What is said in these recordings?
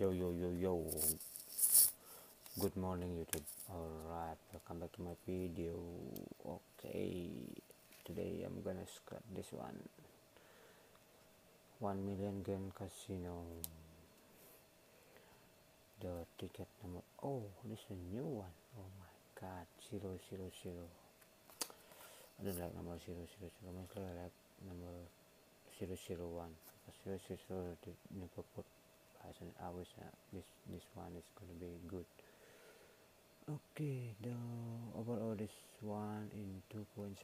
Yo, yo, yo, yo. Good morning, YouTube. Alright, welcome back to my video. Okay, today I'm gonna scrap this one 1 million game casino. The ticket number. Oh, this is a new one. Oh my god, zero, zero, zero. I don't like number zero, zero, zero. Mostly I like number zero, zero, one. Zero, zero, zero, they hours. Uh, this this one is gonna be good. Okay, the overall this one in 2.79.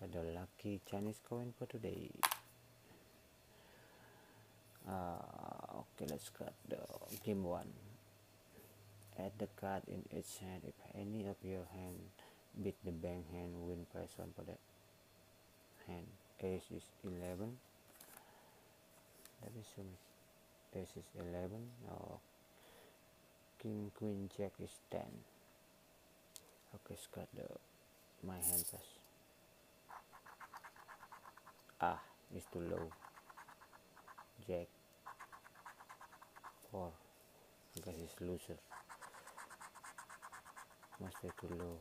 Got the lucky Chinese coin for today. Uh, okay, let's cut the game one. Add the card in each hand. If any of your hand beat the bank hand, win prize one for that hand. Ace is 11. Is so much. this is 11. Oh, King, Queen, Jack is 10. Okay, cut the my hand first. Ah, it's too low. Jack. 4. Because it's loser. Must be too low.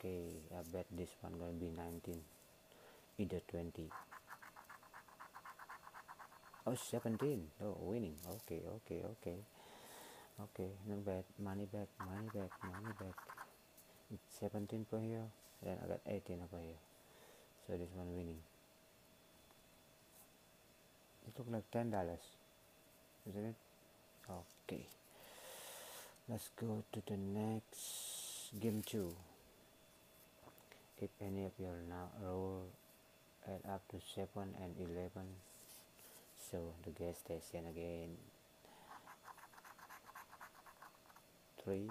Okay, I bet this one gonna be 19. Either 20. Oh, 17. Oh, winning. Okay, okay, okay. Okay, not bad. Money back, money back, money back. It's 17 per here. Then I got 18 over here. So this one winning. It look like ten dollars, isn't it? Okay. Let's go to the next game two. If any of your now roll add up to seven and eleven, so the gas station again. Three,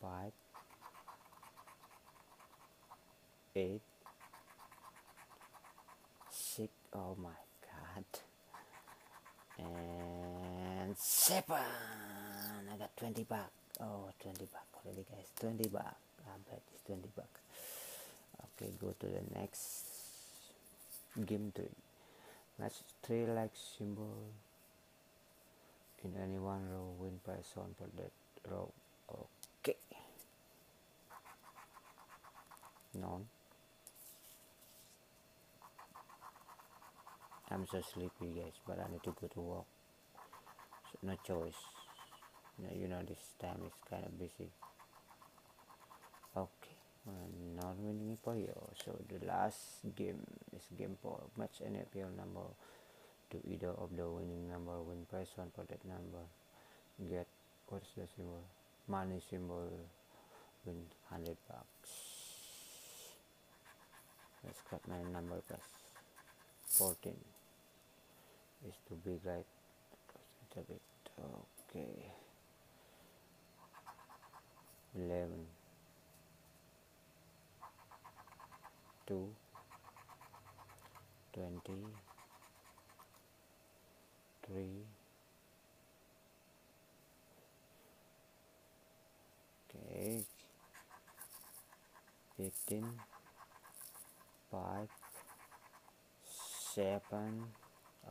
five, eight, six. Oh my god! And seven. I got twenty bucks. Oh, 20 bucks already, guys. 20 bucks. I bet it's 20 bucks. Okay, go to the next game three. Match three like symbol in any one row. Win prize on for that row. Okay. None. I'm so sleepy, guys, but I need to go to work. So no choice. You know, this time is kind of busy. Okay, not winning for you. So the last game is game four. Match of your number to either of the winning number. Win prize one for that number. Get what's the symbol? Money symbol. Win hundred bucks. Let's cut my number first. Fourteen. Is too big, right? A bit. Okay. Eleven. to 20 3 okay 15 5 7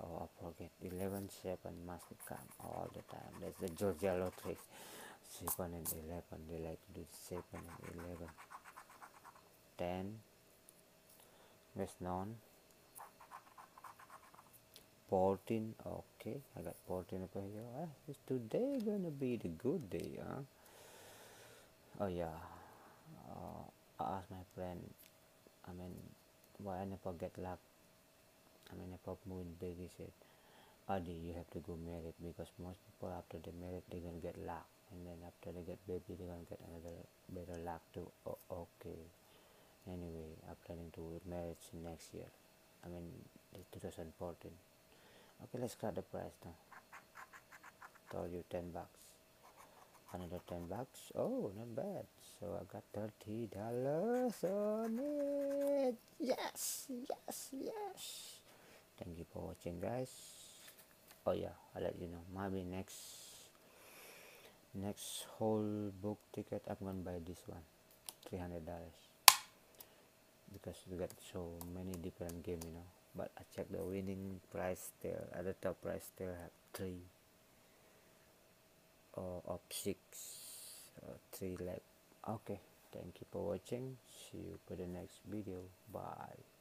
oh I forget. 11 7 must come all the time. That's the Georgia lottery. 7 and 11 they like to do 7 and 11 10 less than 14 okay I got 14 over here. Ah, is today gonna be the good day huh? Oh yeah. Uh, I asked my friend I mean why I never get luck? I mean I moon baby said Adi you have to go married because most people after they married they gonna get luck. And then after they get baby they gonna get another better luck too. Oh, oh planning to married next year. I mean, 2014. Okay, let's cut the price now. Told you 10 bucks. Another 10 bucks. Oh, not bad. So I got 30 dollars on it. Yes, yes, yes thank you for watching guys oh yeah i'll let you know maybe next next whole book ticket i'm gonna buy this one 300 dollars because we got so many different game you know. But I check the winning price still at the top price still have three or of six uh, three left. Okay thank you for watching. See you for the next video. Bye